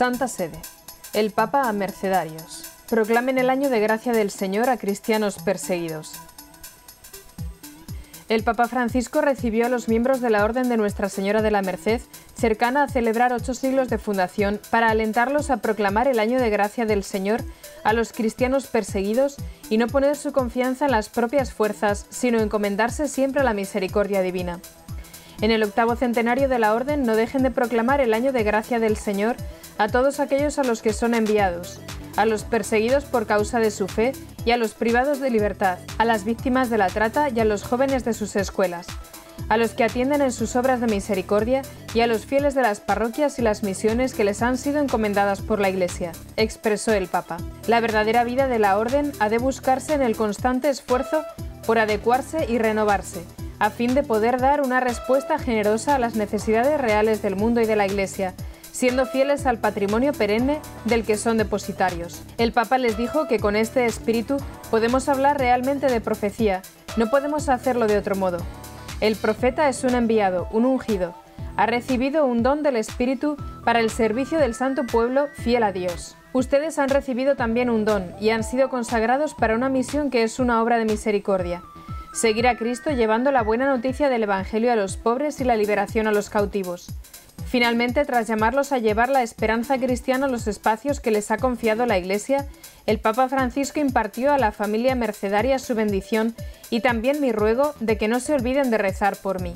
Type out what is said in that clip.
Santa Sede. El Papa a mercedarios. Proclamen el año de gracia del Señor a cristianos perseguidos. El Papa Francisco recibió a los miembros de la Orden de Nuestra Señora de la Merced, cercana a celebrar ocho siglos de fundación, para alentarlos a proclamar el año de gracia del Señor a los cristianos perseguidos y no poner su confianza en las propias fuerzas, sino encomendarse siempre a la misericordia divina. En el octavo centenario de la Orden no dejen de proclamar el año de gracia del Señor a todos aquellos a los que son enviados, a los perseguidos por causa de su fe y a los privados de libertad, a las víctimas de la trata y a los jóvenes de sus escuelas, a los que atienden en sus obras de misericordia y a los fieles de las parroquias y las misiones que les han sido encomendadas por la Iglesia, expresó el Papa. La verdadera vida de la Orden ha de buscarse en el constante esfuerzo por adecuarse y renovarse, a fin de poder dar una respuesta generosa a las necesidades reales del mundo y de la Iglesia, siendo fieles al patrimonio perenne del que son depositarios. El Papa les dijo que con este espíritu podemos hablar realmente de profecía, no podemos hacerlo de otro modo. El profeta es un enviado, un ungido. Ha recibido un don del Espíritu para el servicio del santo pueblo fiel a Dios. Ustedes han recibido también un don y han sido consagrados para una misión que es una obra de misericordia. Seguir a Cristo llevando la buena noticia del Evangelio a los pobres y la liberación a los cautivos. Finalmente, tras llamarlos a llevar la esperanza cristiana a los espacios que les ha confiado la Iglesia, el Papa Francisco impartió a la familia mercedaria su bendición y también mi ruego de que no se olviden de rezar por mí.